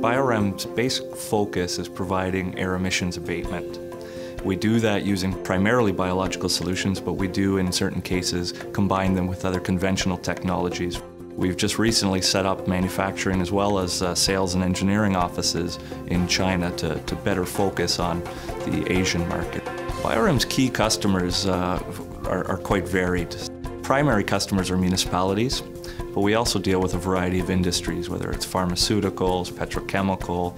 BioRem's basic focus is providing air emissions abatement. We do that using primarily biological solutions, but we do in certain cases combine them with other conventional technologies. We've just recently set up manufacturing as well as uh, sales and engineering offices in China to, to better focus on the Asian market. BioRem's key customers uh, are, are quite varied. Primary customers are municipalities, but we also deal with a variety of industries, whether it's pharmaceuticals, petrochemical,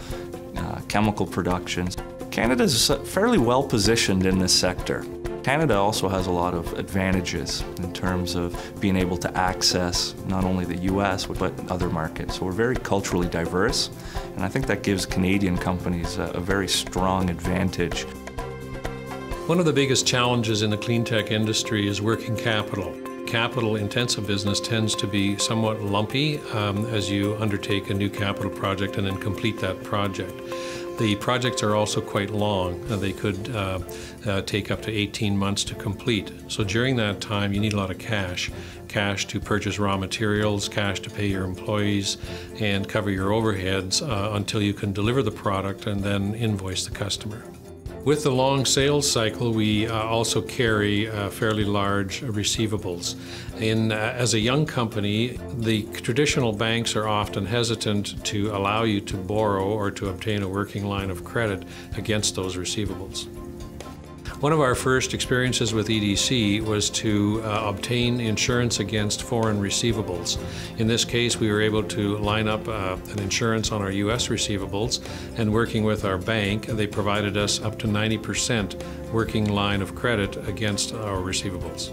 uh, chemical productions. Canada is fairly well positioned in this sector. Canada also has a lot of advantages in terms of being able to access not only the US but other markets. So we're very culturally diverse and I think that gives Canadian companies a, a very strong advantage. One of the biggest challenges in the clean tech industry is working capital capital intensive business tends to be somewhat lumpy um, as you undertake a new capital project and then complete that project. The projects are also quite long. Uh, they could uh, uh, take up to 18 months to complete. So during that time, you need a lot of cash. Cash to purchase raw materials, cash to pay your employees, and cover your overheads uh, until you can deliver the product and then invoice the customer. With the long sales cycle, we uh, also carry uh, fairly large receivables. In, uh, as a young company, the traditional banks are often hesitant to allow you to borrow or to obtain a working line of credit against those receivables. One of our first experiences with EDC was to uh, obtain insurance against foreign receivables. In this case, we were able to line up uh, an insurance on our U.S. receivables, and working with our bank, they provided us up to 90% working line of credit against our receivables.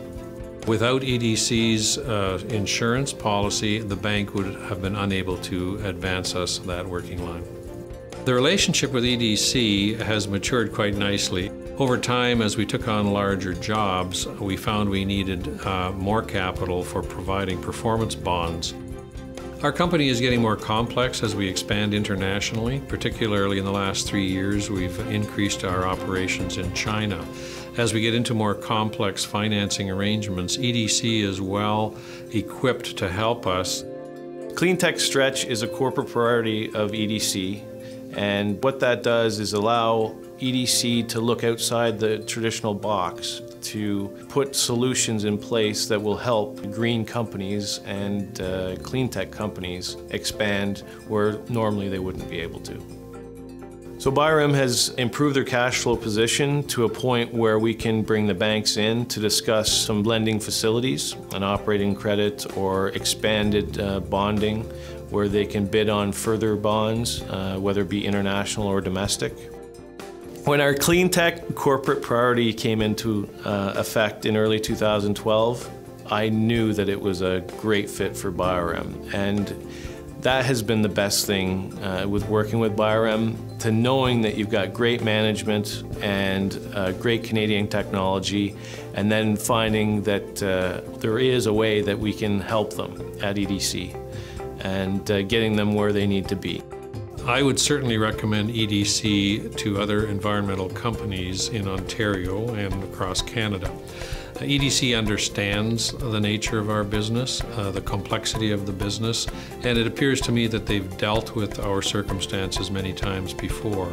Without EDC's uh, insurance policy, the bank would have been unable to advance us that working line. The relationship with EDC has matured quite nicely. Over time, as we took on larger jobs, we found we needed uh, more capital for providing performance bonds. Our company is getting more complex as we expand internationally. Particularly in the last three years, we've increased our operations in China. As we get into more complex financing arrangements, EDC is well equipped to help us. CleanTech Stretch is a corporate priority of EDC, and what that does is allow EDC to look outside the traditional box to put solutions in place that will help green companies and uh, clean tech companies expand where normally they wouldn't be able to. So BioRem has improved their cash flow position to a point where we can bring the banks in to discuss some lending facilities, an operating credit or expanded uh, bonding where they can bid on further bonds, uh, whether it be international or domestic. When our clean tech corporate priority came into uh, effect in early 2012, I knew that it was a great fit for BioRem. And that has been the best thing uh, with working with BioRem, to knowing that you've got great management and uh, great Canadian technology, and then finding that uh, there is a way that we can help them at EDC and uh, getting them where they need to be. I would certainly recommend EDC to other environmental companies in Ontario and across Canada. Uh, EDC understands the nature of our business, uh, the complexity of the business, and it appears to me that they've dealt with our circumstances many times before.